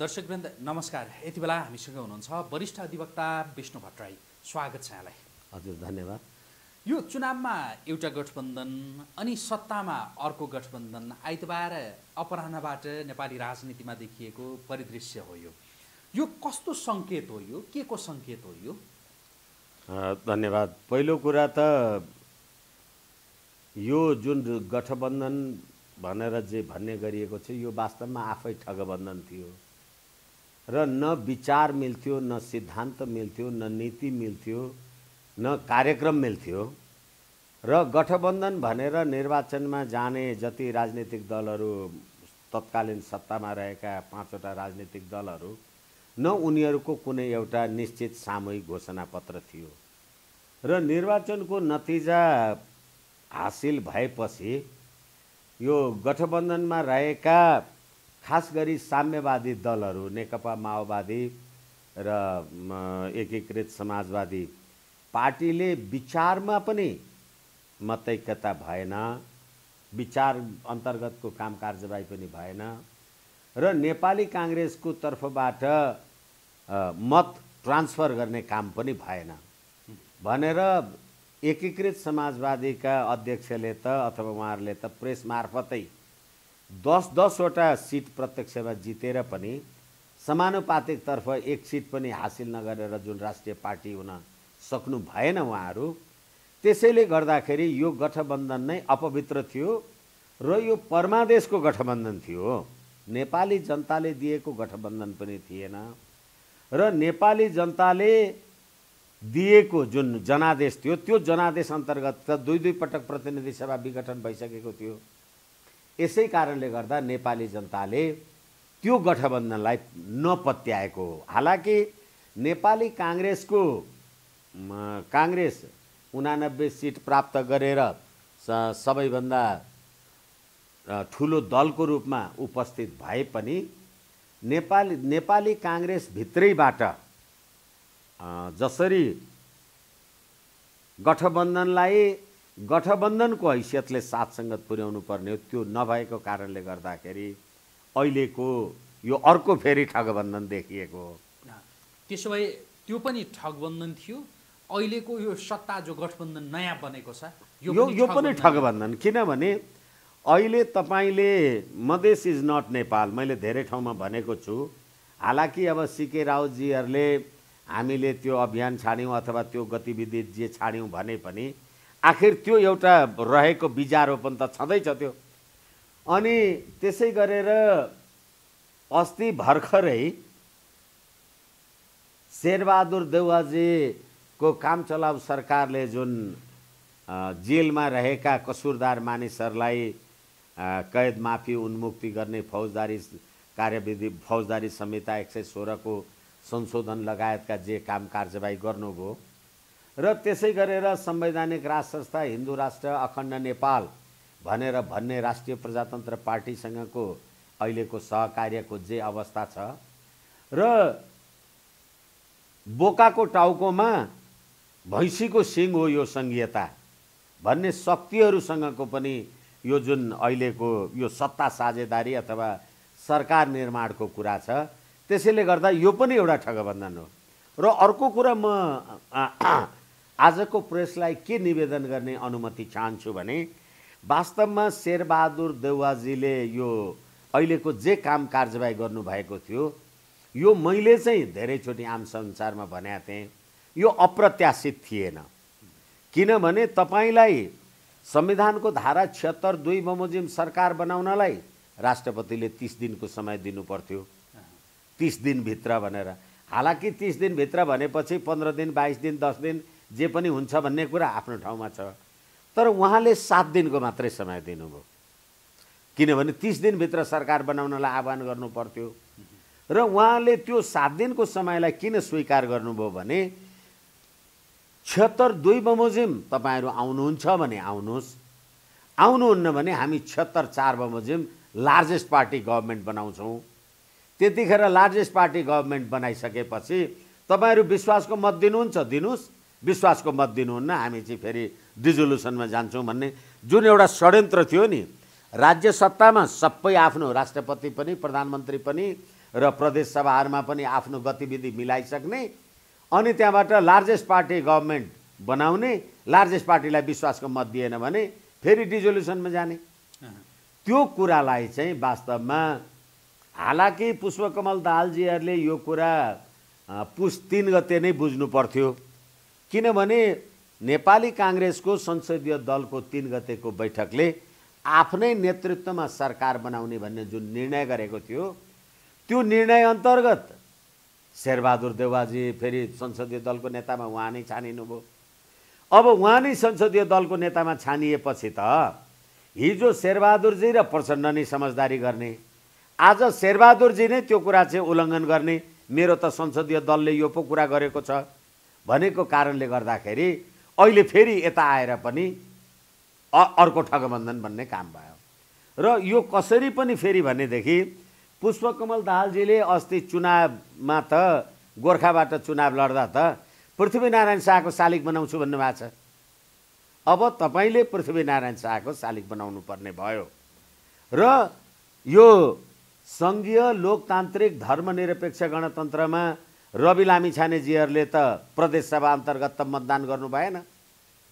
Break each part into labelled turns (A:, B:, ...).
A: दर्शकवृन्द नमस्कार। यति बेला हामीसँग हुनुहुन्छ वरिष्ठ अधिवक्ता विष्णु भट्टराई। स्वागत छ यहाँलाई।
B: हजुर धन्यवाद।
A: यो चुनावमा एउटा गठबन्धन अनि सत्तामा अर्को गठबन्धन आइतबार अपराह्नबाट नेपाली राजनीतिमा देखिएको परिदृश्य हो यो। यो कस्तो सङ्केत हो यो? के को सङ्केत हो यो?
B: धन्यवाद। पहिलो कुरा त यो जुन गठबन्धन भनेर जे भन्ने गरिएको छ यो वास्तवमा आफै ठगबन्धन थियो। र न विचार मिल्थ्यो न सिद्धान्त मिल्थ्यो न नीति मिल्थ्यो न कार्यक्रम मिल्थ्यो। र गठबन्धन भनेर निर्वाचनमा जाने जति राजनीतिक दलहरू तत्कालीन सत्तामा रहेका पाँचवटा राजनीतिक दलहरू न उनीहरूको कुनै एउटा निश्चित सामूहिक घोषणापत्र थियो। र निर्वाचनको नतिजा हासिल भएपछि यो गठबन्धनमा रहेका खास गरी साम्यवादी दलहरू नेकपा माओवादी र एकीकृत समाजवादी पार्टीले विचारमा पनि मतैक्यता भएन विचार अन्तर्गतको काम कारजवाही पनि भएन र नेपाली काङ्ग्रेसको तर्फबाट मत ट्रान्सफर गर्ने काम पनि भएन। भनेर एकीकृत समाजवादीका अध्यक्षले त अथवा उहाँहरूले त प्रेस मार्फतै दस दसवटा सिट प्रत्यक्षमा जितेर पनि समानुपातिकतर्फ एक सिट पनि हासिल नगरेर जुन राष्ट्रिय पार्टी हुन सक्नु भएन उहाँहरू त्यसैले गर्दाखेरि यो गठबन्धन नै अपवित्र थियो र यो परमादेशको गठबन्धन थियो। नेपाली जनताले दिएको गठबन्धन पनि थिएन र नेपाली जनताले दिएको जुन जनादेश थियो त्यो जनादेश अन्तर्गत त दुई दुई पटक प्रतिनिधि सभा विघटन भइसकेको थियो। यसै कारणले गर्दा नेपाली जनताले त्यो गठबन्धनलाई नपत्याएको हो। हालाकि नेपाली काङ्ग्रेसको काङ्ग्रेस उनानब्बे सिट प्राप्त गरेर सबैभन्दा ठुलो दलको रूपमा उपस्थित भए पनि नेपाली नेपाली काङ्ग्रेसभित्रैबाट जसरी गठबन्धनलाई गठबन्धनको हैसियतले साथ सङ्गत पुर्याउनु पर्ने हो। त्यो नभएको कारणले गर्दाखेरि अहिलेको यो अर्को फेरि ठगबन्धन देखिएको हो।
A: त्यसो भए त्यो पनि ठगबन्धन थियो। अहिलेको यो सत्ता जो गठबन्धन नयाँ बनेको छ
B: यो यो पनि ठगबन्धन किनभने अहिले तपाईँले मधेस इज नट नेपाल मैले धेरै ठाउँमा भनेको छु। हालाकि अब सिके रावतजीहरूले हामीले त्यो अभियान छाड्यौँ अथवा त्यो गतिविधि जे छाड्यौँ भने पनि आखिर त्यो एउटा रहेको बिजारोपन त छँदैछ त्यो। अनि त्यसै गरेर अस्ति भर्खरै शेरबहादुर देउवाजीको काम चलाउ सरकारले जुन जेलमा रहेका कसुरदार मानिसहरूलाई कैद माफी उन्मुक्ति गर्ने फौजदारी कार्यविधि फौजदारी संहिता एक सय सोह्रको संशोधन लगायतका जे काम कारजवाही गर्नुभयो र त्यसै गरेर संवैधानिक राष्ट्र संस्था हिन्दू राष्ट्र अखण्ड नेपाल भनेर भन्ने राष्ट्रिय प्रजातन्त्र पार्टीसँगको अहिलेको सहकार्यको जे अवस्था छ र बोकाको टाउकोमा भैँसीको सिङ हो यो सङ्घीयता भन्ने शक्तिहरूसँगको पनि यो जुन अहिलेको यो सत्ता साझेदारी अथवा सरकार निर्माणको कुरा छ त्यसैले गर्दा यो पनि एउटा ठगबन्धन हो। र अर्को कुरा म आजको प्रेसलाई के निवेदन गर्ने अनुमति चाहन्छु भने वास्तवमा शेरबहादुर देउवाजीले यो अहिलेको जे काम कारजवाही गर्नुभएको थियो यो मैले चाहिँ धेरैचोटि आम संसारमा भनेको थिएँ यो अप्रत्याशित थिएन। किनभने तपाईँलाई संविधानको धारा छिहत्तर दुई बमोजिम सरकार बनाउनलाई राष्ट्रपतिले तिस दिनको समय दिनु पर्थ्यो तिस दिनभित्र भनेर। हालाकि तिस दिनभित्र भनेपछि पन्ध्र दिन बाइस दिन दस दिन जे पनि हुन्छ भन्ने कुरा आफ्नो ठाउँमा छ। तर उहाँले सात दिनको मात्रै समय दिनुभयो। किनभने तिस दिनभित्र सरकार बनाउनलाई आह्वान गर्नु पर्थ्यो र उहाँले त्यो सात दिनको समयलाई किन स्वीकार गर्नुभयो भने छिहत्तर दुई बमोजिम तपाईँहरू आउनुहुन्छ भने आउनुहोस् आउनुहुन्न भने हामी छिहत्तर चार बमोजिम लार्जेस्ट पार्टी गभर्मेन्ट बनाउँछौँ। त्यतिखेर लार्जेस्ट पार्टी गभर्मेन्ट बनाइसकेपछि तपाईँहरू विश्वासको मत दिनुहुन्छ दिनुहोस्। विश्वासको मत दिनुहुन्न हामी चाहिँ फेरि डिजोल्युसनमा जान्छौँ भन्ने। जुन एउटा षड्यन्त्र थियो नि राज्य सत्तामा सबै आफ्नो राष्ट्रपति पनि प्रधानमन्त्री पनि र प्रदेश सभाहरूमा पनि आफ्नो गतिविधि मिलाइसक्ने अनि त्यहाँबाट लार्जेस्ट पार्टी गभर्मेन्ट बनाउने लार्जेस्ट पार्टीलाई विश्वासको मत दिएन भने फेरि डिजोल्युसनमा जाने। त्यो कुरालाई चाहिँ वास्तवमा हालाकि पुष्पकमल दाहालजीहरूले यो कुरा पुस तिन गते नै बुझ्नु पर्थ्यो। किनभने नेपाली काङ्ग्रेसको संसदीय दलको तिन गतेको बैठकले आफ्नै नेतृत्वमा सरकार बनाउने भन्ने जुन निर्णय गरेको थियो त्यो निर्णय अन्तर्गत शेरबहादुर देवाजी फेरि संसदीय दलको नेतामा उहाँ नै छानिनुभयो। अब उहाँ नै संसदीय दलको नेतामा छानिएपछि त हिजो शेरबहादुरजी र प्रचण्ड नै समझदारी गर्ने आज शेरबहादुरजी नै त्यो कुरा चाहिँ उल्लङ्घन गर्ने। मेरो त संसदीय दलले यो पो कुरा गरेको छ। भनेको कारणले गर्दाखेरि अहिले फेरि यता आएर पनि अर्को ठगबन्धन भन्ने काम भयो। र यो कसरी पनि फेरि भनेदेखि पुष्पकमल दाहालजीले अस्ति चुनावमा त गोर्खाबाट चुनाव लड्दा त पृथ्वीनारायण शाहको शालिग बनाउँछु भन्नुभएको छ। अब तपाईँले पृथ्वीनारायण शाहको शालिग बनाउनु पर्ने भयो। र यो सङ्घीय लोकतान्त्रिक धर्मनिरपेक्ष गणतन्त्रमा रवि लामिछानेजीहरूले त प्रदेश सभा अन्तर्गत त मतदान गर्नु भएन।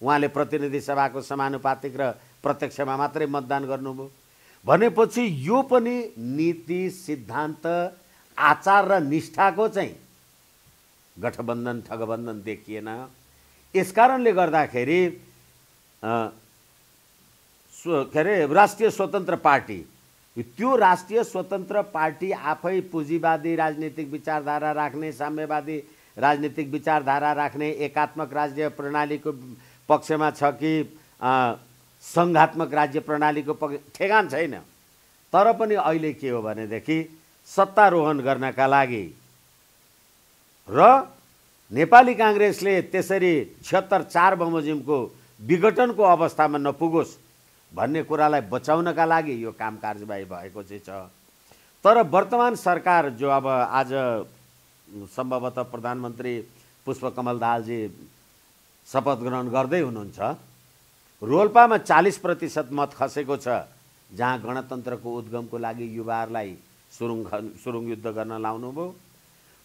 B: उहाँले प्रतिनिधि सभाको समानुपातिक र प्रत्यक्षमा मात्रै मतदान गर्नुभयो। भनेपछि यो पनि नीति सिद्धान्त आचार र निष्ठाको चाहिँ गठबन्धन ठगबन्धन देखिएन। यसकारणले गर्दाखेरि के अरे राष्ट्रिय स्वतन्त्र पार्टी त्यो राष्ट्रिय स्वतन्त्र पार्टी आफै पुँजीवादी राजनीतिक विचारधारा राख्ने साम्यवादी राजनीतिक विचारधारा राख्ने एकात्मक राज्य प्रणालीको पक्षमा छ कि सङ्घात्मक राज्य प्रणालीको पक्ष ठेगान छैन। तर पनि अहिले के हो भनेदेखि सत्तारोहण गर्नका लागि र नेपाली काङ्ग्रेसले त्यसरी छिहत्तर चार बमोजिमको विघटनको अवस्थामा नपुगोस्। भन्ने कुरालाई बचाउनका लागि यो काम कारजवाही भएको चाहिँ छ। तर वर्तमान सरकार जो अब आज सम्भवतः प्रधानमन्त्री पुष्पकमल दाहालजी शपथ ग्रहण गर्दै हुनुहुन्छ रोल्पामा चालिस प्रतिशत मत खसेको छ जहाँ गणतन्त्रको उद्गमको लागि युवाहरूलाई सुरुङ सुरुङ युद्ध गर्न लाउनुभयो।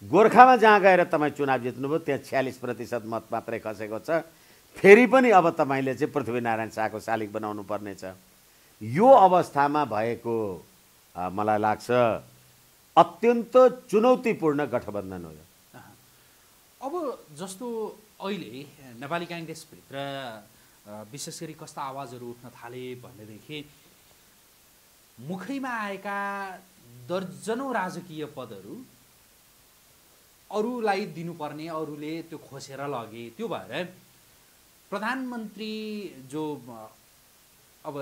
B: गोर्खामा जहाँ गएर तपाईँ चुनाव जित्नुभयो त्यहाँ छ्यालिस प्रतिशत मत मात्रै खसेको छ। फेरि पनि अब तपाईँले चाहिँ पृथ्वीनारायण शाहको शालिग बनाउनु पर्नेछ। यो अवस्थामा भएको मलाई लाग्छ अत्यन्त चुनौतीपूर्ण गठबन्धन हो
A: अब जस्तो अहिले नेपाली काङ्ग्रेसभित्र विशेष गरी कस्ता आवाजहरू उठ्न थाले भनेदेखि मुखैमा आएका दर्जनौँ राजकीय पदहरू अरूलाई दिनुपर्ने अरूले त्यो खोसेर लगे त्यो भएर प्रधानमन्त्री जो अब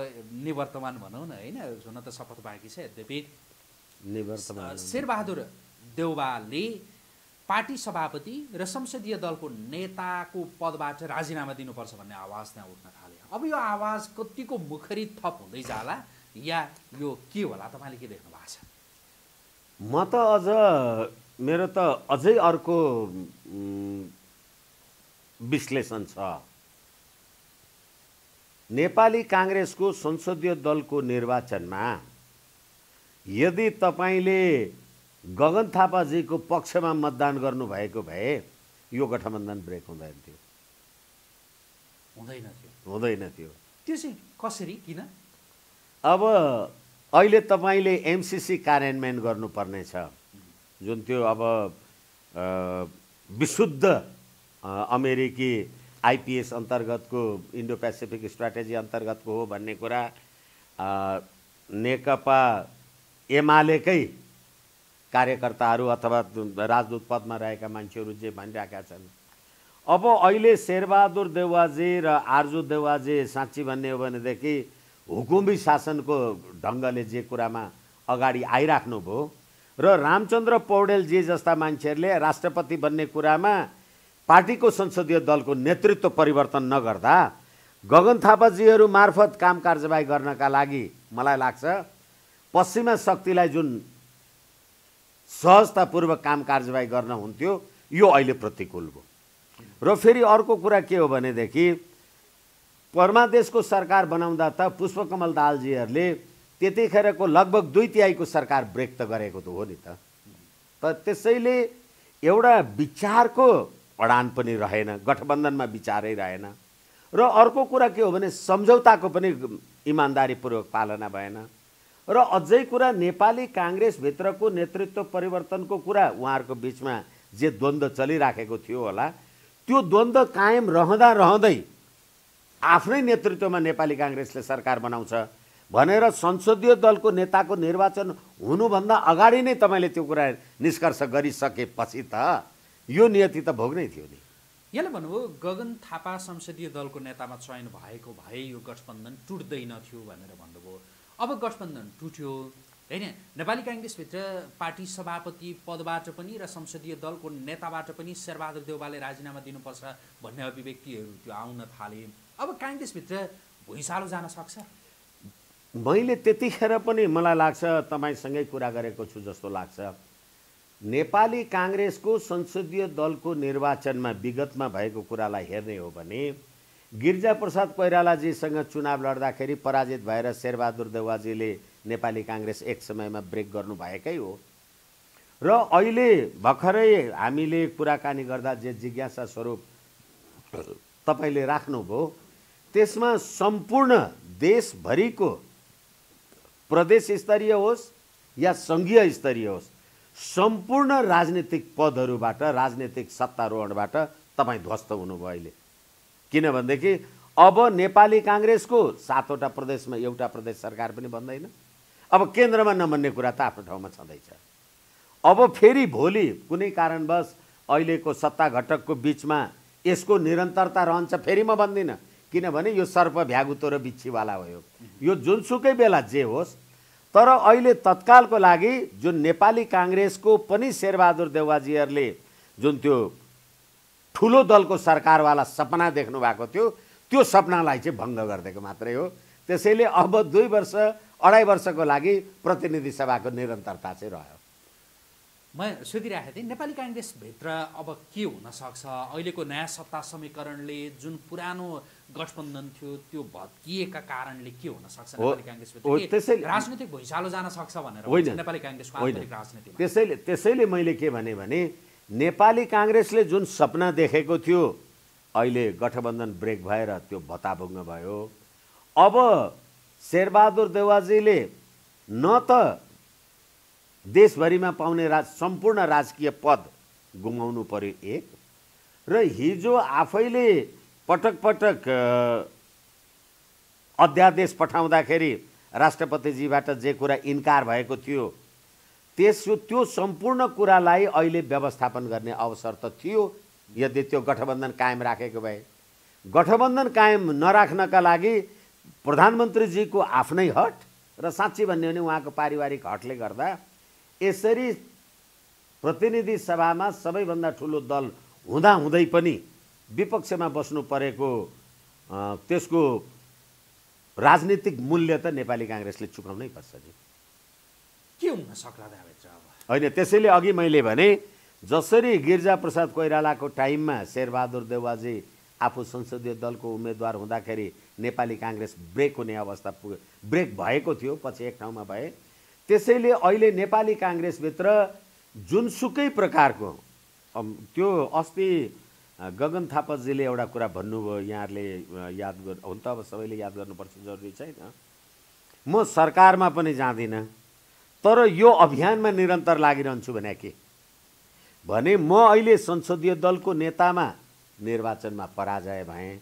A: निवर्तमान भनौँ न होइन हुन त शपथ बाँकी छ यद्यपि।
B: निवर्तमान
A: शेरबहादुर देउवालले पार्टी सभापति र संसदीय दलको नेताको पदबाट राजीनामा दिनुपर्छ भन्ने आवाज त्यहाँ उठ्न थाल्यो अब यो आवाज कतिको मुखरित थप हुँदै जाला या यो के होला तपाईँले के देख्नु भएको छ?
B: म त अझ मेरो त अझै अर्को विश्लेषण छ। नेपाली काङ्ग्रेसको संसदीय दलको निर्वाचनमा यदि तपाईँले गगन थापाजीको पक्षमा मतदान गर्नुभएको भए यो गठबन्धन ब्रेक हुँदैन थियो।
A: हुँदैन थियो।
B: हुँदैन थियो।
A: त्यो चाहिँ कसरी? किन?
B: अब अहिले तपाईँले एमसिसी कार्यान्वयन गर्नुपर्ने छ जुन त्यो अब विशुद्ध अमेरिकी आइपिएस अन्तर्गतको इन्डो पेसिफिक स्ट्राटेजी अन्तर्गतको हो भन्ने कुरा नेकपा एमालेकै कार्यकर्ताहरू अथवा राजदूत पदमा रहेका मान्छेहरू जे भनिरहेका छन्। अब अहिले शेरबहादुर देवाजी र आर्जु देवाजी साँच्ची भन्ने हो भनेदेखि हुकुमी शासनको ढङ्गले जे कुरामा अगाडि आइराख्नुभयो र रामचन्द्र पौडेल जे जस्ता मान्छेहरूले राष्ट्रपति बन्ने कुरामा पार्टीको संसदीय दलको नेतृत्व परिवर्तन नगर्दा गगन थापाजीहरू मार्फत काम कारजवाही गर्नका लागि मलाई लाग्छ पश्चिमा शक्तिलाई जुन सहजतापूर्वक काम कारजवाही गर्न हुन्थ्यो यो अहिले प्रतिकूल भयो। र फेरि अर्को कुरा के हो भनेदेखि परमादेशको सरकार बनाउँदा त पुष्पकमल दाहालजीहरूले त्यतिखेरको लगभग दुई तिहाईको सरकार ब्रेक त गरेको त हो नि त त्यसैले एउटा विचारको अडान पनि रहेन गठबन्धनमा विचारै रहेन। र अर्को कुरा के हो भने सम्झौताको पनि इमान्दारीपूर्वक पालना भएन। र अझै कुरा नेपाली काङ्ग्रेसभित्रको नेतृत्व परिवर्तनको कुरा उहाँहरूको बिचमा जे द्वन्द्व चलिराखेको थियो होला त्यो द्वन्द्व कायम रहँदा रहँदै आफ्नै नेतृत्वमा नेपाली काङ्ग्रेसले सरकार बनाउँछ भनेर संसदीय दलको नेताको निर्वाचन हुनुभन्दा अगाडि नै तपाईँले त्यो कुरा निष्कर्ष गरिसकेपछि त यो नियति त भोग्नै थियो नि।
A: यसले भन्नुभयो गगन थापा संसदीय दलको नेतामा चयन भएको भए यो गठबन्धन टुट्दैनथ्यो भनेर भन्नुभयो। अब गठबन्धन टुट्यो होइन? नेपाली काङ्ग्रेसभित्र पार्टी सभापति पदबाट पनि र संसदीय दलको नेताबाट पनि शेरबहादुर देउबाले राजीनामा दिनुपर्छ भन्ने अभिव्यक्तिहरू त्यो आउन थाले। अब काङ्ग्रेसभित्र भुइँसालो जान सक्छ?
B: मैले त्यतिखेर पनि मलाई लाग्छ तपाईँसँगै कुरा गरेको छु जस्तो लाग्छ। नेपाली काङ्ग्रेसको संसदीय दलको निर्वाचनमा विगतमा भएको कुरालाई हेर्ने हो भने गिरिजाप्रसाद कोइरालाजीसँग चुनाव लड्दाखेरि पराजित भएर शेरबहादुर देवाजीले नेपाली काङ्ग्रेस एक समयमा ब्रेक गर्नुभएकै हो। र अहिले भर्खरै हामीले कुराकानी गर्दा जे जिज्ञासा स्वरूप तपाईँले राख्नुभयो त्यसमा सम्पूर्ण देशभरिको प्रदेश स्तरीय होस् या सङ्घीय स्तरीय होस् सम्पूर्ण राजनीतिक पदहरूबाट राजनीतिक सत्तारोहणबाट तपाईँ ध्वस्त हुनुभयो अहिले। किनभनेदेखि अब नेपाली काङ्ग्रेसको सातवटा प्रदेशमा एउटा प्रदेश सरकार पनि बन्दैन। अब केन्द्रमा नबन्ने कुरा त आफ्नो ठाउँमा छँदैछ। अब फेरि भोलि कुनै कारणवश अहिलेको सत्ता घटकको बिचमा यसको निरन्तरता रहन्छ फेरि म भन्दिनँ किनभने यो सर्प भ्यागुतो र बिच्छीवाला हो यो जुनसुकै बेला जे होस् तर अहिले तत्कालको लागि जुन नेपाली काङ्ग्रेसको पनि शेरबहादुर देवाजीहरूले जुन त्यो ठुलो दलको सरकारवाला सपना देख्नु भएको थियो त्यो सपनालाई चाहिँ भङ्ग गरिदिएको मात्रै हो। त्यसैले अब दुई वर्ष अढाई वर्षको लागि प्रतिनिधि सभाको निरन्तरता चाहिँ रह्यो।
A: म सोधिरहेको थिएँ नेपाली काङ्ग्रेसभित्र अब के हुनसक्छ अहिलेको नयाँ सत्ता समीकरणले जुन पुरानो गठबन्धन थियो त्यो भत्किएका कारणले के हुन सक्छ नेपाली राजनीतिक भुइँचालो जान सक्छ भनेर नेपाली काङ्ग्रेसको आन्तरिक राजनीति
B: त्यसैले त्यसैले मैले के भने भने नेपाली काङ्ग्रेसले जुन सपना देखेको थियो अहिले गठबन्धन ब्रेक भएर त्यो भत्ताभुङ्ग भयो। अब शेरबहादुर देवाजीले न त देशभरिमा पाउने राज सम्पूर्ण राजकीय पद गुमाउनु पर्यो एक। र हिजो आफैले पटक पटक अध्यादेश पठाउँदाखेरि राष्ट्रपतिजीबाट जे कुरा इन्कार भएको थियो त्यस त्यो सम्पूर्ण कुरालाई अहिले व्यवस्थापन गर्ने अवसर त थियो यदि त्यो गठबन्धन कायम राखेको भए। गठबन्धन कायम नराख्नका लागि प्रधानमन्त्रीजीको आफ्नै हट र साँच्ची भन्ने भने उहाँको पारिवारिक हटले गर्दा यसरी प्रतिनिधि सभामा सबैभन्दा ठुलो दल हुँदाहुँदै पनि विपक्षमा बस्नु परेको त्यसको राजनीतिक मूल्य त नेपाली काङ्ग्रेसले चुकाउनै पर्छ नि।
A: के हुन सक्ला
B: होइन त्यसैले अघि मैले भने जसरी गिरिजाप्रसाद कोइरालाको टाइममा शेरबहादुर देवाजी आफू संसदीय दलको उम्मेदवार हुँदाखेरि नेपाली काङ्ग्रेस ब्रेक हुने अवस्था पुग्यो ब्रेक भएको थियो पछि एक ठाउँमा भए त्यसैले अहिले नेपाली काङ्ग्रेसभित्र जुनसुकै प्रकारको त्यो अस्ति गगन थापाजीले एउटा कुरा भन्नुभयो यहाँहरूले याद गर् हुन त अब सबैले याद गर्नुपर्छ जरुरी छैन। म सरकारमा पनि जाँदिनँ तर यो अभियानमा निरन्तर लागिरहन्छु भने के? भने म अहिले संसदीय दलको नेतामा निर्वाचनमा पराजय भएँ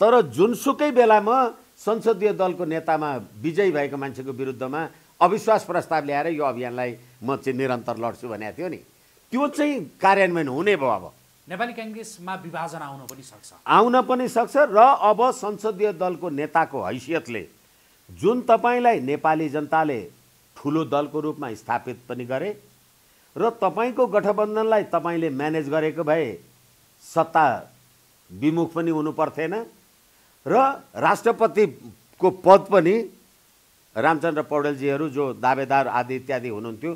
B: तर जुनसुकै बेला म संसदीय दलको नेतामा विजयी भएको मान्छेको विरुद्धमा अविश्वास प्रस्ताव ल्याएर यो अभियानलाई म चाहिँ निरन्तर लड्छु भनेको थियो नि। त्यो चाहिँ कार्यान्वयन हुने भयो अब।
A: नेपाली काङ्ग्रेसमा विभाजन आउन पनि सक्छ।
B: आउन पनि सक्छ र अब संसदीय दलको नेताको हैसियतले जुन तपाईँलाई नेपाली जनताले ठुलो दलको रूपमा स्थापित पनि गरे र तपाईँको गठबन्धनलाई तपाईँले म्यानेज गरेको भए सत्ता विमुख पनि हुनु पर्थेन र राष्ट्रपतिको पद पनि रामचन्द्र पौडेलजीहरू जो दावेदार आदि इत्यादि हुनुहुन्थ्यो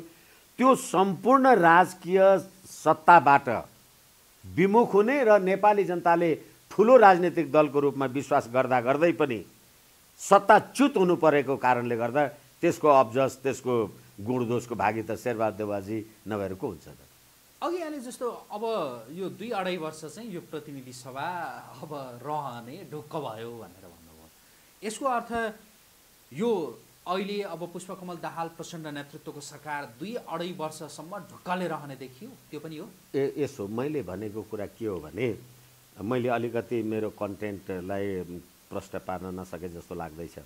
B: त्यो सम्पूर्ण राजकीय सत्ताबाट विमुख हुने र नेपाली जनताले ठुलो राजनीतिक दलको रूपमा विश्वास गर्दा गर्दै पनि सत्ताच्युत हुनु परेको कारणले गर्दा त्यसको अब्जस त्यसको गुणदोषको भागी त शेरबहादुर देवाजी नभएर को हुन्छ त।
A: अघि यहाँले जस्तो अब यो दुई अढाई वर्ष चाहिँ यो प्रतिनिधि सभा अब रहने ढुक्क भयो भनेर भन्नुभयो। यसको अर्थ यो अहिले अब पुष्पकमल दाहाल प्रचण्ड नेतृत्वको सरकार दुई अढाई वर्षसम्म ढुक्कले रहने देखियो। त्यो पनि हो।
B: ए यसो मैले भनेको कुरा के हो भने मैले अलिकति मेरो कन्टेन्टलाई प्रश्न पार्न नसके जस्तो लाग्दैछ।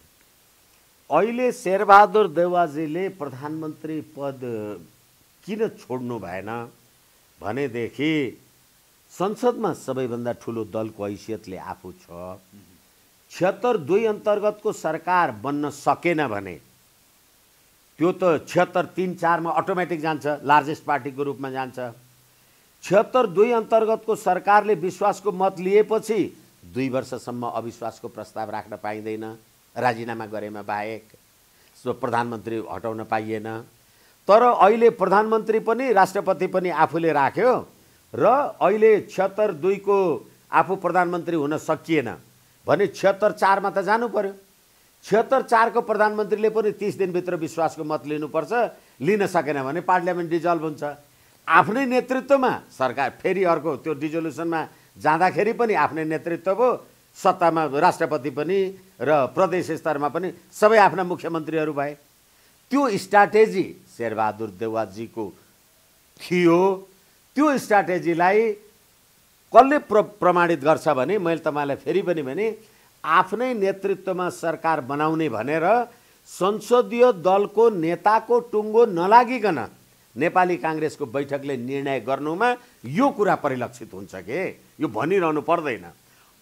B: अहिले शेरबहादुर देवाजीले प्रधानमन्त्री पद किन छोड्नु भएन भनेदेखि संसदमा सबैभन्दा ठुलो दलको हैसियतले आफू छ। छिहत्तर दुई अन्तर्गतको सरकार बन्न सकेन भने त्यो त छिहत्तर तिन चारमा अटोमेटिक जान्छ लार्जेस्ट पार्टीको रूपमा जान्छ। छिहत्तर दुई अन्तर्गतको सरकारले विश्वासको मत लिएपछि दुई वर्षसम्म अविश्वासको प्रस्ताव राख्न पाइँदैन राजीनामा गरेमा बाहेक सो प्रधानमन्त्री हटाउन पाइएन। तर अहिले प्रधानमन्त्री पनि राष्ट्रपति पनि आफूले राख्यो र अहिले छिहत्तर दुईको आफू प्रधानमन्त्री हुन सकिएन। भने छिहत्तर चारमा त जानु पर्यो। छिहत्तर चारको प्रधानमन्त्रीले पनि तिस दिनभित्र विश्वासको मत लिनुपर्छ लिन सकेन भने पार्लियामेन्ट डिजल्भ हुन्छ। आफ्नै नेतृत्वमा सरकार फेरि अर्को त्यो डिजोल्युसनमा जाँदाखेरि पनि आफ्नै नेतृत्व भयो सत्तामा राष्ट्रपति पनि र प्रदेश स्तरमा पनि सबै आफ्ना मुख्यमन्त्रीहरू भए। त्यो स्ट्राटेजी शेरबहादुर देवाजीको थियो। त्यो स्ट्राटेजीलाई कसले प्र प्रमाणित गर्छ भने मैले तपाईँलाई फेरि पनि भने आफ्नै नेतृत्वमा सरकार बनाउने भनेर संसदीय दलको नेताको टुङ्गो नलागिकन नेपाली काङ्ग्रेसको बैठकले निर्णय गर्नुमा यो कुरा परिलक्षित हुन्छ कि? यो भनिरहनु पर्दैन।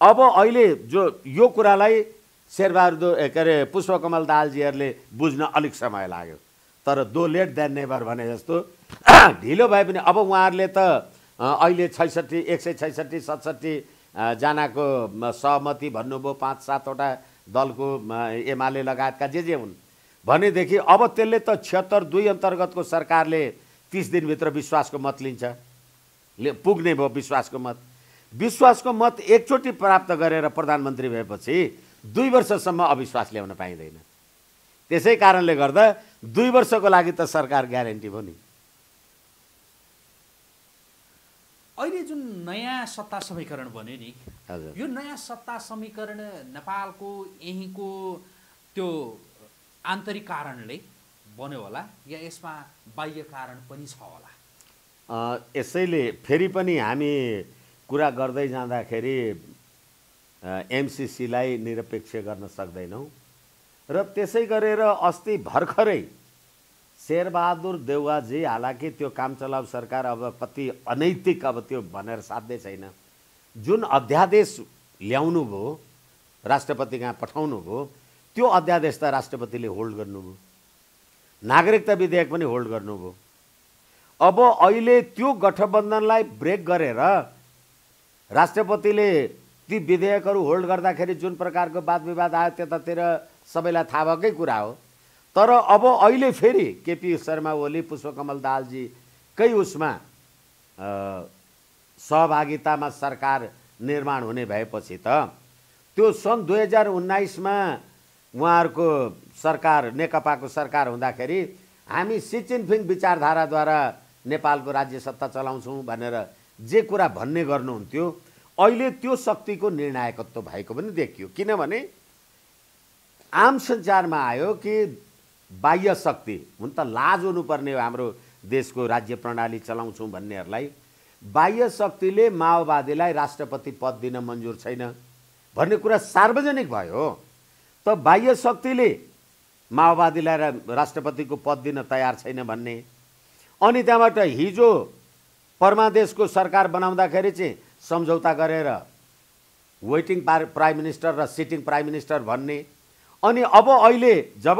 B: अब अहिले जो यो कुरालाई शेरबहादुर के अरे पुष्पकमल दाहालजीहरूले बुझ्न अलिक समय लाग्यो। तर दो लेट देन नेभर भने जस्तो ढिलो भए पनि अब उहाँहरूले त अहिले छैसठी एक सय छैसठी सतसट्ठी जनाको सहमति भन्नुभयो पाँच सातवटा दलको एमाले लगायतका जे जे हुन्। भनेदेखि अब त्यसले त छिहत्तर दुई अन्तर्गतको सरकारले तिस दिनभित्र विश्वासको मत लिन्छ। पुग्ने भयो विश्वासको मत। विश्वासको मत एकचोटि प्राप्त गरेर प्रधानमन्त्री भएपछि दुई वर्षसम्म अविश्वास ल्याउन पाइँदैन। त्यसै कारणले गर्दा दुई वर्षको लागि त सरकार ग्यारेन्टी भयो नि।
A: अहिले जुन नयाँ सत्ता समीकरण बन्यो नि यो नयाँ सत्ता समीकरण नेपालको यहीँको त्यो आन्तरिक कारणले बन्यो होला या यसमा बाह्य कारण पनि छ होला?
B: यसैले फेरि पनि हामी कुरा गर्दै जाँदाखेरि एमसिसीलाई निरपेक्ष गर्न सक्दैनौँ र त्यसै गरेर अस्ति भर्खरै शेरबहादुर देउवाजी हालाकि त्यो काम चलाउ सरकार अब कति अनैतिक अब त्यो भनेर साध्य छैन। जुन अध्यादेश ल्याउनु भयो राष्ट्रपति कहाँ पठाउनु भयो त्यो अध्यादेश त राष्ट्रपतिले होल्ड गर्नुभयो नागरिकता विधेयक पनि होल्ड गर्नुभयो अब अहिले त्यो गठबन्धनलाई ब्रेक गरेर राष्ट्रपतिले ती विधेयकहरू होल्ड गर्दाखेरि जुन प्रकारको वाद विवाद आयो त्यतातिर सबैलाई थाहा भएकै कुरा हो। तर अब अहिले फेरि केपी शर्मा ओली पुष्पकमल दाहालजीकै उसमा सहभागितामा सरकार निर्माण हुने भएपछि त त्यो सन् दुई हजार उन्नाइसमा उहाँहरूको सरकार नेकपाको सरकार हुँदाखेरि हामी सिचिनफिङ विचारधाराद्वारा नेपालको राज्य सत्ता चलाउँछौँ भनेर जे कुरा भन्ने गर्नुहुन्थ्यो अहिले त्यो शक्तिको निर्णायकत्व भएको पनि देखियो। किनभने आम सञ्चारमा आयो कि बाह्य शक्ति हुन त लाज हुनुपर्ने हो हाम्रो देशको राज्य प्रणाली चलाउँछौँ भन्नेहरूलाई। बाह्य शक्तिले माओवादीलाई राष्ट्रपति पद दिन मन्जुर छैन। भन्ने कुरा सार्वजनिक भयो त बाह्य शक्तिले माओवादीलाई राष्ट्रपतिको पद दिन तयार छैन भन्ने। अनि त्यहाँबाट हिजो परमादेशको सरकार बनाउँदाखेरि चाहिँ सम्झौता गरेर वेटिङ पार प्राइम मिनिस्टर र सिटिङ प्राइम मिनिस्टर भन्ने। अनि अब अहिले जब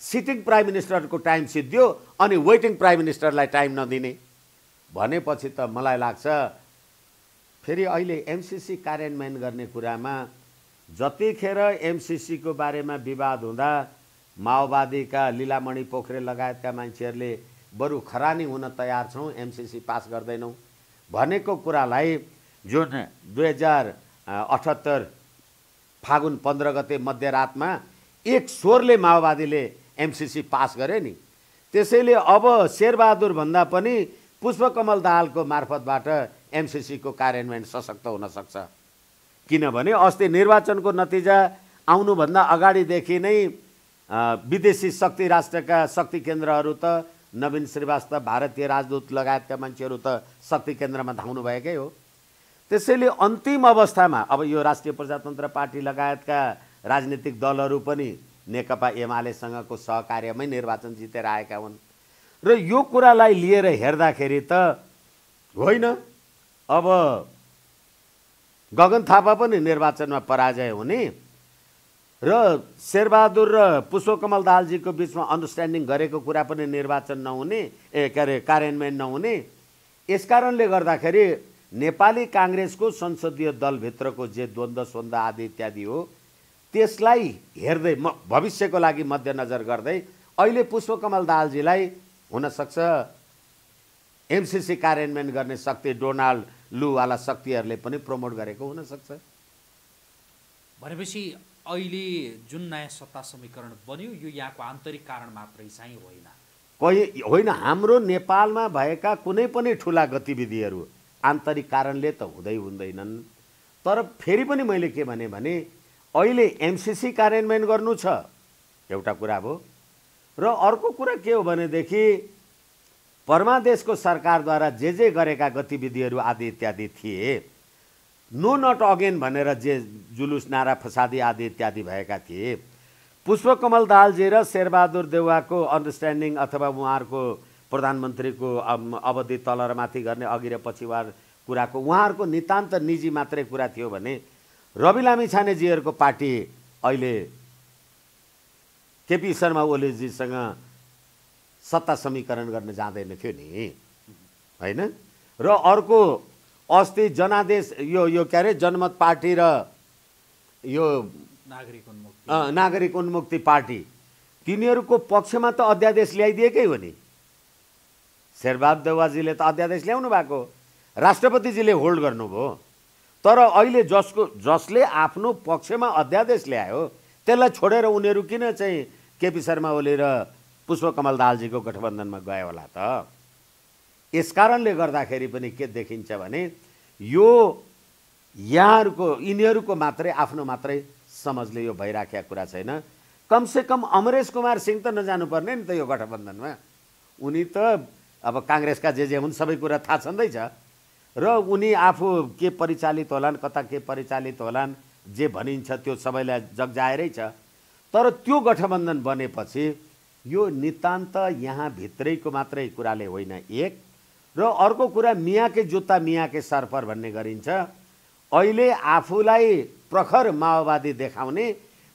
B: सिटिङ प्राइम मिनिस्टरको टाइम सिद्धियो अनि वेटिङ प्राइम मिनिस्टरलाई टाइम नदिने। भनेपछि त मलाई लाग्छ फेरि अहिले एमसिसी कार्यान्वयन गर्ने कुरामा जतिखेर एमसिसीको बारेमा विवाद हुँदा माओवादीका लिलामणि पोखरेल लगायतका मान्छेहरूले बरु खरानी हुन तयार छौँ एमसिसी पास गर्दैनौँ भनेको कुरालाई जुन दुई हजार अठहत्तर फागुन पन्ध्र गते मध्यरातमा एक स्वरले माओवादीले एमसिसी पास गरे नि। त्यसैले अब शेरबहादुर भन्दा पनि पुष्पकमल दाहालको मार्फतबाट एमसिसीको कार्यान्वयन सशक्त हुन सक्छ। किनभने अस्ति निर्वाचनको नतिजा आउनुभन्दा अगाडिदेखि नै विदेशी शक्ति राष्ट्रका शक्ति केन्द्रहरू त नवीन श्रीवास्तव भारतीय राजदूत लगायतका मान्छेहरू त शक्ति केन्द्रमा धाउनु भएकै हो। त्यसैले अन्तिम अवस्थामा अब यो राष्ट्रिय प्रजातन्त्र पार्टी लगायतका राजनीतिक दलहरू पनि नेकपा एमालेसँगको सहकार्यमै निर्वाचन जितेर आएका हुन्। र यो कुरालाई लिएर हेर्दाखेरि त होइन अब गगन थापा पनि निर्वाचनमा पराजय हुने र शेरबहादुर र पुष्पकमल दाहालजीको बिचमा अन्डरस्ट्यान्डिङ गरेको कुरा पनि निर्वाचन नहुने ए के अरे कार्यान्वयन नहुने। यसकारणले गर्दाखेरि नेपाली काङ्ग्रेसको संसदीय दलभित्रको जे द्वन्द्व सन्द आदि इत्यादि हो त्यसलाई हेर्दै म भविष्यको लागि मध्यनजर गर्दै अहिले पुष्पकमल दाहालजीलाई हुनसक्छ एमसिसी कार्यान्वयन गर्ने शक्ति डोनाल्ड लुवाला शक्तिहरूले पनि प्रमोट गरेको हुनसक्छ।
A: भनेपछि अहिले जुन नयाँ सत्ता समीकरण बन्यो यो यहाँको आन्तरिक कारण मात्रै चाहिँ होइन।
B: कोही होइन हाम्रो नेपालमा भएका कुनै पनि ठुला गतिविधिहरू आन्तरिक कारणले त हुँदै हुँदैनन्। तर फेरि पनि मैले के भने भने अहिले एमसिसी कार्यान्वयन गर्नु छ। एउटा कुरा भयो र अर्को कुरा के हो भनेदेखि परमादेशको सरकारद्वारा जे जे गरेका गतिविधिहरू आदि इत्यादि थिए नो नट अगेन भनेर जे जुलुस नारा फसादी आदि इत्यादि भएका थिए पुष्पकमल दाहालजी र शेरबहादुर देउवाको अन्डरस्ट्यान्डिङ अथवा उहाँहरूको प्रधानमन्त्रीको अवधि तल र माथि गर्ने अघि र पछिवार कुराको उहाँहरूको नितान्त निजी मात्रै कुरा थियो भने रवि लामी छानेजीहरूको पार्टी अहिले केपी शर्मा ओलीजीसँग सत्ता समीकरण गर्न जाँदैन थियो नि। होइन? र अर्को अस्ति जनादेश यो यो के अरे जनमत पार्टी र यो
A: नागरिक उन्मुक्ति।
B: नागरिक उन्मुक्ति पार्टी तिनीहरूको पक्षमा त अध्यादेश ल्याइदिएकै हो नि। शेरबहादुर देवाजीले त अध्यादेश ल्याउनु भएको राष्ट्रपतिजीले होल्ड गर्नुभयो। तर अहिले जसको जसले आफ्नो पक्षमा अध्यादेश ल्यायो त्यसलाई छोडेर उनीहरू किन चाहिँ केपी शर्मा ओली र पुष्पकमल दाहालजीको गठबन्धनमा गयो होला त? यस कारणले गर्दाखेरि पनि के देखिन्छ भने यो यहाँहरूको यिनीहरूको मात्रै आफ्नो मात्रै समझले यो भइराखेका कुरा छैन। कमसेकम अमरेश कुमार सिंह त नजानुपर्ने नि त यो गठबन्धनमा। उनी त अब काङ्ग्रेसका जे जे हुन् सबै कुरा थाहा छँदैछ। र उनी आफू के परिचालित होलान् कता के परिचालित होलान् जे भनिन्छ त्यो सबैलाई जगजाएरै छ। तर त्यो गठबन्धन बनेपछि यो नितान्त यहाँ भित्रैको मात्रै कुराले होइन एक। र अर्को कुरा मियाके जुत्ता मियाके सर्फर भन्ने गरिन्छ। अहिले आफूलाई प्रखर माओवादी देखाउने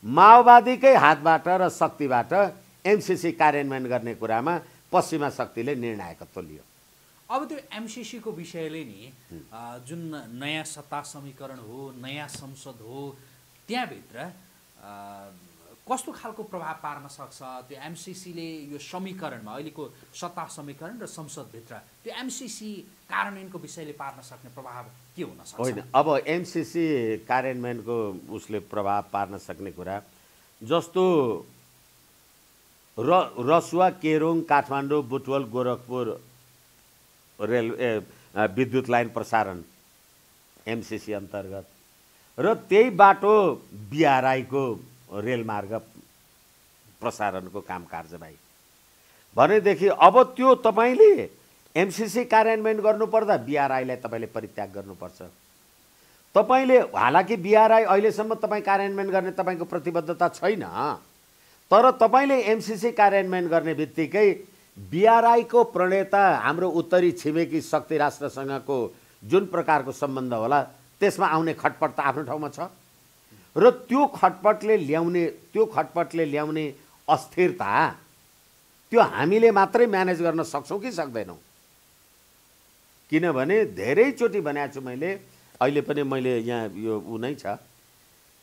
B: माओवादीकै हातबाट र शक्तिबाट एमसिसी कार्यान्वयन गर्ने कुरामा पश्चिमा शक्तिले निर्णायकत्व लियो।
A: अब त्यो एमसिसीको विषयले नि जुन नयाँ सत्ता समीकरण हो नयाँ संसद हो त्यहाँभित्र कस्तो खालको प्रभाव पार्न सक्छ? त्यो एमसिसीले यो समीकरणमा अहिलेको सत्ता समीकरण र संसदभित्र त्यो एमसिसी कार्यान्वयनको विषयले पार्न सक्ने प्रभाव के हुन सक्छ?
B: होइन अब एमसिसी कार्यान्वयनको उसले प्रभाव पार्न सक्ने कुरा जस्तो र रसुवा केरोङ काठमाडौँ बुटवल गोरखपुर रेल विद्युत लाइन प्रसारण एमसिसी अन्तर्गत। र त्यही बाटो बिआरआईको रेलमार्ग प्रसारणको काम कारजवाही। भनेदेखि अब त्यो तपाईँले एमसिसी कार्यान्वयन गर्नुपर्दा बिआरआईलाई तपाईँले परित्याग गर्नुपर्छ। तपाईँले हालाकि बिआरआई अहिलेसम्म तपाईँ कार्यान्वयन गर्ने तपाईँको प्रतिबद्धता छैन तर तपाईँले एमसिसी कार्यान्वयन गर्ने बित्तिकै बिआरआईको प्रणेता हाम्रो उत्तरी छिमेकी शक्ति राष्ट्रसँगको जुन प्रकारको सम्बन्ध होला त्यसमा आउने खटपट त आफ्नो ठाउँमा छ। र त्यो खटपटले ल्याउने त्यो खटपटले ल्याउने अस्थिरता त्यो हामीले मात्रै म्यानेज गर्न सक्छौँ कि सक्दैनौँ? किनभने धेरैचोटि भनेको छु मैले अहिले पनि मैले यहाँ यो ऊ नै छ।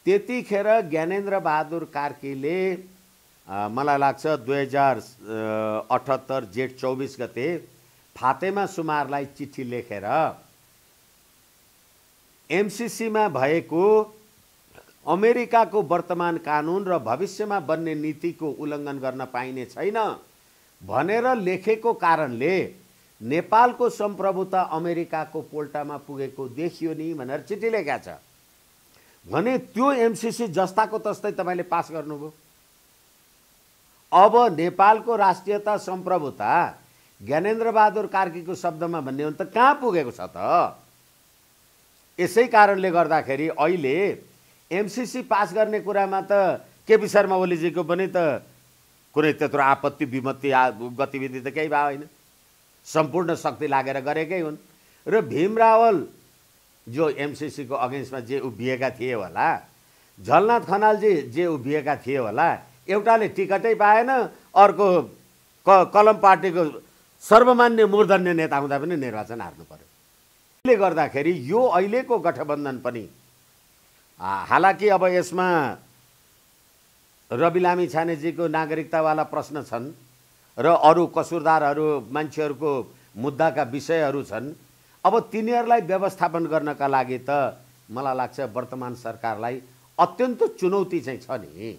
B: त्यतिखेर ज्ञानेन्द्र बहादुर कार्कीले मलाई लाग्छ दुई हजार अठहत्तर जेठ चौबिस गते फातेमा सुमारलाई चिठी लेखेर एमसिसीमा भएको अमेरिकाको वर्तमान कानुन र भविष्यमा बन्ने नीतिको उल्लङ्घन गर्न पाइने छैन भनेर लेखेको कारणले नेपालको सम्प्रभुता अमेरिकाको पोल्टामा पुगेको देखियो नि भनेर चिठी लेखेका छ। भने त्यो एमसिसी जस्ताको तस्तै तपाईँले पास गर्नुभयो। अब नेपालको राष्ट्रियता सम्प्रभुता ज्ञानेन्द्र बहादुर कार्कीको शब्दमा भन्ने हो भने त कहाँ पुगेको छ त? यसै कारणले गर्दाखेरि अहिले एमसिसी पास गर्ने कुरामा त केपी शर्मा ओलीजीको पनि त कुनै त्यत्रो आपत्ति विमत्ति गतिविधि त केही भयो होइन। सम्पूर्ण शक्ति लागेर गरेकै हुन्। र भीम रावल जो एमसिसीको अगेन्स्टमा जे उभिएका थिए होला झलनाथ खनालजी जे उभिएका थिए होला एउटाले टिकटै पाएन अर्को क कलम पार्टीको सर्वमान्य मूर्धन्य नेता हुँदा पनि निर्वाचन हार्नु पर्यो। त्यसले गर्दाखेरि यो अहिलेको गठबन्धन पनि हालाकि अब यसमा रवि लामी छानेजीको नागरिकतावाला प्रश्न छन् र अरू कसुरदारहरू मान्छेहरूको मुद्दाका विषयहरू छन्। अब तिनीहरूलाई व्यवस्थापन गर्नका लागि त मलाई लाग्छ वर्तमान सरकारलाई अत्यन्त चुनौती चाहिँ छ नि।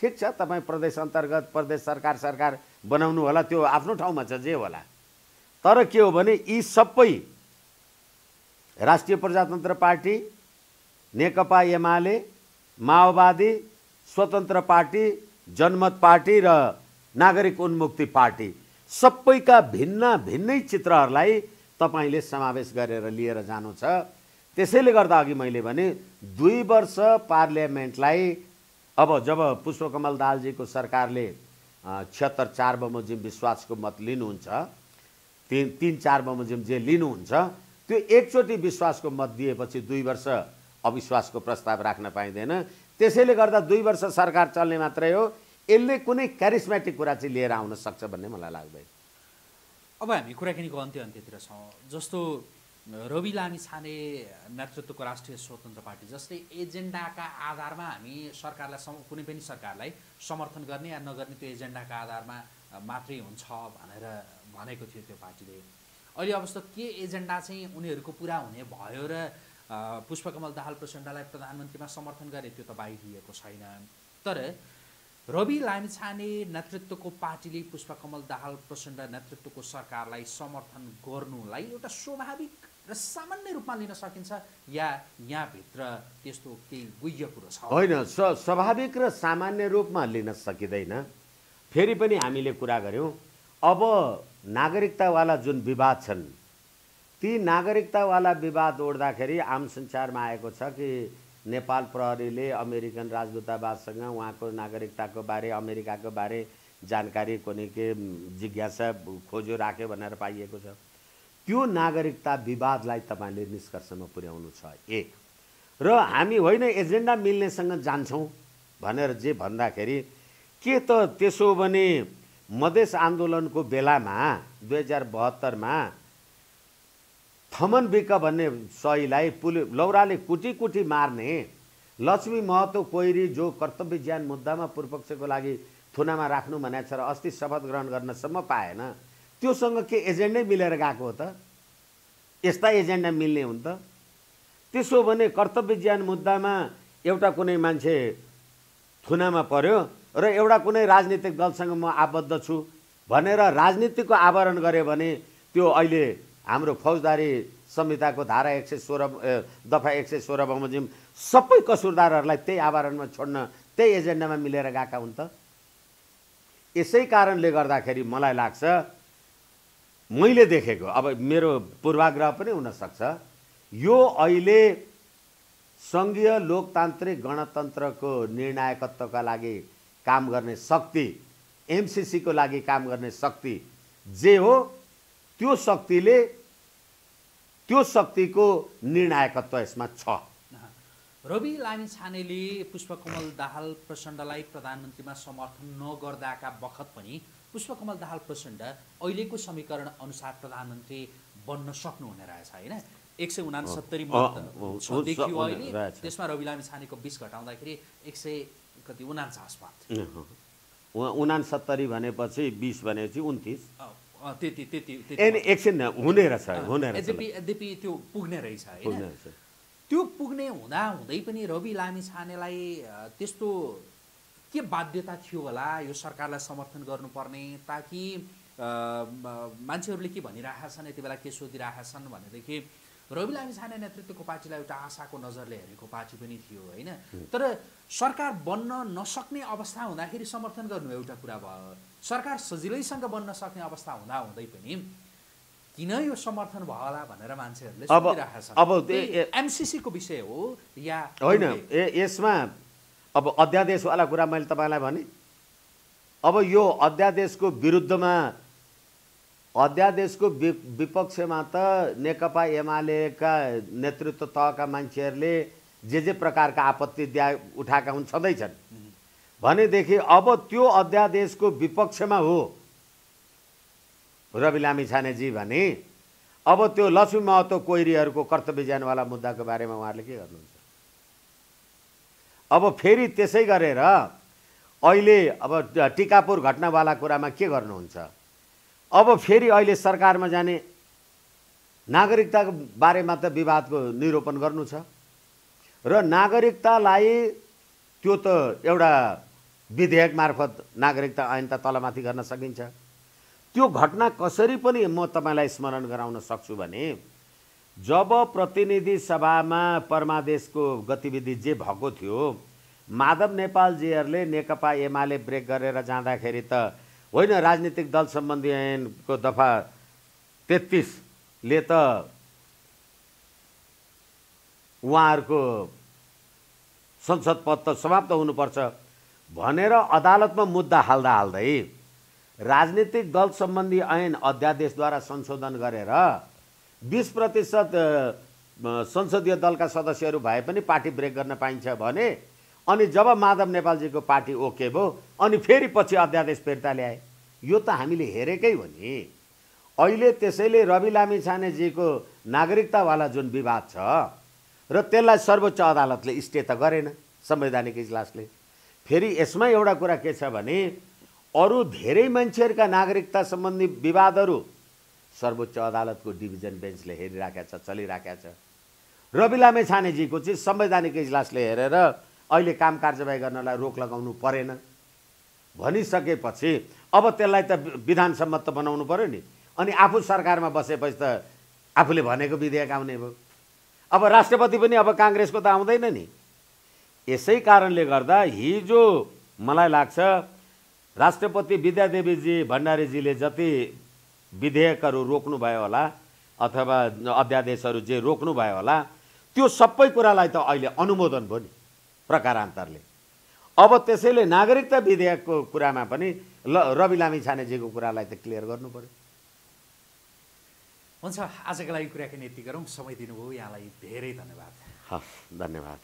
B: ठिक छ तपाईँ प्रदेश अन्तर्गत प्रदेश सरकार सरकार बनाउनु होला त्यो आफ्नो ठाउँमा छ जे होला। तर के हो भने यी सबै राष्ट्रिय प्रजातन्त्र पार्टी नेकपा एमाले माओवादी स्वतन्त्र पार्टी जनमत पार्टी र नागरिक उन्मुक्ति पार्टी सबैका भिन्न भिन्नै चित्रहरूलाई तपाईँले समावेश गरेर लिएर जानु छ। त्यसैले गर्दा अघि मैले भने दुई वर्ष पार्लियामेन्टलाई अब जब पुष्पकमल दालजीको सरकारले छिहत्तर चार बमोजिम विश्वासको मत लिनुहुन्छ तिन तिन चार बमोजिम जे लिनुहुन्छ त्यो एकचोटि विश्वासको मत दिएपछि दुई वर्ष अविश्वासको प्रस्ताव राख्न पाइँदैन। त्यसैले गर्दा दुई वर्ष सरकार चल्ने मात्रै हो। यसले कुनै क्यारिस्मेटिक कुरा चाहिँ लिएर आउन सक्छ भन्ने मलाई लाग्दैन।
A: अब हामी कुराकानीको अन्त्य अन्त्यतिर छौँ। जस्तो रवि लामी छाने नेतृत्वको राष्ट्रिय स्वतन्त्र पार्टी जस्तै एजेन्डाका आधारमा हामी सरकारलाई सम कुनै पनि सरकारलाई समर्थन गर्ने या नगर्ने त्यो एजेन्डाका आधारमा मात्रै हुन्छ भनेर भनेको थियो त्यो पार्टीले। अहिले अवस्था के एजेन्डा चाहिँ उनीहरूको पुरा हुने भयो र पुष्पकमल दाहाल प्रचण्डलाई प्रधानमन्त्रीमा समर्थन गरे त्यो त बाहिरिएको छैन। तर रवि लामिछाने नेतृत्वको पार्टीले पुष्पकमल दाहाल प्रचण्ड नेतृत्वको सरकारलाई समर्थन गर्नुलाई एउटा स्वाभाविक र सामान्य रूपमा लिन सकिन्छ या यहाँभित्र त्यस्तो केही गुह्य कुरो छ।
B: होइन स्वाभाविक र सामान्य रूपमा लिन सकिँदैन। फेरि पनि हामीले कुरा गऱ्यौँ अब नागरिकतावाला जुन विवाद छन् ती नागरिकतावाला विवाद ओढ्दाखेरि आम सञ्चारमा आएको छ कि नेपाल प्रहरीले अमेरिकन राजदूतावाससँग उहाँको नागरिकताको बारे अमेरिकाको बारे जानकारी कुनै के जिज्ञासा खोज्यो राख्यो भनेर पाइएको छ। त्यो नागरिकता विवादलाई तपाईँले निष्कर्षमा पुर्याउनु छ। एक। र हामी होइन एजेन्डा मिल्नेसँग जान्छौँ भनेर जे भन्दाखेरि के त त्यसो भने मधेस आन्दोलनको बेलामा दुई हजार बहत्तरमा थमन बिक भन्ने सहीलाई पुलि लौराले कुटी कुटी मार्ने लक्ष्मी महतो कोइरी जो कर्तव्य ज्यान मुद्दामा पूर्वपक्षको लागि थुनामा राख्नु भनेको छ र अस्ति शपथ ग्रहण गर्नसम्म पाएन त्योसँग के एजेन्डै मिलेर गएको हो त। यस्ता एजेन्डा मिल्ने हुन् त। त्यसो भने कर्तव्य ज्यान मुद्दामा एउटा कुनै मान्छे थुनामा पर्यो र एउटा कुनै राजनीतिक दलसँग म आबद्ध छु भनेर राजनीतिको आवरण गऱ्यो भने त्यो अहिले हाम्रो फौजदारी संहिताको धारा एक सय सोह्र दफा एक सय सोह्र बमोजिम सबै कसुरदारहरूलाई त्यही आवरणमा छोड्न त्यही एजेन्डामा मिलेर गएका हुन् त। यसै कारणले गर्दाखेरि मलाई लाग्छ मैले देखेको अब मेरो पूर्वाग्रह पनि हुनसक्छ। यो अहिले सङ्घीय लोकतान्त्रिक गणतन्त्रको निर्णायकत्वका लागि काम गर्ने शक्ति एमसिसीको लागि काम गर्ने शक्ति जे हो त्यो शक्तिले त्यो शक्तिको निर्णायकत्व यसमा छ।
A: रवि लामी छानेले पुष्पकमल दाहाल प्रचण्डलाई प्रधानमन्त्रीमा समर्थन नगर्दाका बखत पनि पुष्पकमल दाहाल प्रचण्ड अहिलेको समीकरण अनुसार प्रधानमन्त्री बन्न सक्नुहुने रहेछ होइन? एक सय उनासत्तरी देखियो अहिले त्यसमा रवि लामी छानेको बिस घटाउँदाखेरि एक सय कति उनान्चास मत
B: उनासत्तरी भनेपछि बिस भनेपछि उन्तिस।
A: त्यति त्यति
B: एकछिन हुने रहेछ हुने
A: यद्यपि यद्यपि त्यो पुग्ने रहेछ होइन? त्यो पुग्ने हुँदा हुँदै पनि रवि लामी छानेलाई त्यस्तो के बाध्यता थियो होला? यो सरकारलाई समर्थन गर्नुपर्ने ताकि मान्छेहरूले के भनिरहेका छन् यति बेला के सोधिरहेका छन् भनेदेखि रवि लामी छाने नेतृत्वको पार्टीलाई एउटा आशाको नजरले हेरेको पार्टी पनि थियो होइन? तर सरकार बन्न नसक्ने अवस्था हुँदाखेरि समर्थन गर्नु एउटा कुरा भयो। सरकार सजिलैसँग बन्न सक्ने अवस्था हुँदा हुँदै पनि किन यो समर्थन भयो होला भनेर मान्छेहरूले
B: अब-
A: एमसिसीको विषय हो या
B: होइन यसमा अब अध्यादेशवाला कुरा मैले तपाईँलाई भने अब यो अध्यादेशको विरुद्धमा अध्यादेशको विपक्षमा त नेकपा एमालेका नेतृत्व तहका मान्छेहरूले जे जे प्रकारका आपत्ति द्या उठाएका हुन् छँदैछन्। भनेदेखि अब त्यो अध्यादेशको विपक्षमा हो। रवि लामी छानेजी भने अब त्यो लक्ष्मी महतो कोइरीहरूको कर्तव्य ज्यानवाला मुद्दाको बारेमा उहाँहरूले के गर्नुहुन्छ? अब फेरि त्यसै गरेर अहिले अब टिकापुर घटनावाला कुरामा के गर्नुहुन्छ? अब फेरि अहिले सरकारमा जाने नागरिकताको बारेमा त विवादको निरूपण गर्नु छ र नागरिकतालाई त्यो त एउटा विधेयक मार्फत नागरिकता ऐन त तलमाथि गर्न सकिन्छ। त्यो घटना कसरी पनि म तपाईँलाई स्मरण गराउन सक्छु भने जब प्रतिनिधि सभामा परमादेशको गतिविधि जे भएको थियो माधव नेपालजीहरूले नेकपा एमाले ब्रेक गरेर जाँदाखेरि त होइन राजनीतिक दल सम्बन्धी ऐनको दफा तेत्तिसले त उहाँहरूको संसद पद त समाप्त हुनुपर्छ भनेर अदालतमा मुद्दा हाल्दा हाल्दै राजनीतिक दल सम्बन्धी ऐन अध्यादेशद्वारा संशोधन गरेर बिस प्रतिशत संसदीय दलका सदस्यहरू भए पनि पार्टी ब्रेक गर्न पाइन्छ भने अनि जब माधव नेपालजीको पार्टी ओके भयो अनि फेरि पछि अध्यादेश फिर्ता ल्याए। यो त हामीले हेरेकै हो नि। अहिले त्यसैले रवि लामी छानेजीको नागरिकतावाला जुन विवाद छ र त्यसलाई सर्वोच्च अदालतले स्टे त गरेन संवैधानिक इजलासले। फेरि यसमा एउटा कुरा के छ भने अरू धेरै मान्छेहरूका नागरिकता सम्बन्धी विवादहरू सर्वोच्च अदालतको डिभिजन बेन्चले हेरिराखेको छ चलिराखेको छ। रवि लामे छानेजीको चाहिँ संवैधानिक इजलासले हेरेर अहिले काम कारजवाही गर्नलाई रोक लगाउनु परेन। भनिसकेपछि अब त्यसलाई त विधान सम्मत त बनाउनु पऱ्यो नि। अनि आफू सरकारमा बसेपछि त आफूले भनेको विधेयक आउने भयो। अब राष्ट्रपति पनि अब काङ्ग्रेसको त आउँदैन नि। यसै कारणले गर्दा हिजो मलाई लाग्छ राष्ट्रपति विद्यादेवीजी भण्डारीजीले जति विधेयकहरू रोक्नुभयो होला अथवा अध्यादेशहरू जे रोक्नुभयो होला त्यो सबै कुरालाई त अहिले अनुमोदन भयो नि प्रकारान्तरले। अब त्यसैले नागरिकता विधेयकको कुरामा पनि ल रवि लामी छानेजीको कुरालाई त क्लियर गर्नु पर्यो।
A: हुन्छ आजको लागि कुराकानी यति गरौँ। समय दिनुभयो यहाँलाई धेरै धन्यवाद।
B: हस् धन्यवाद।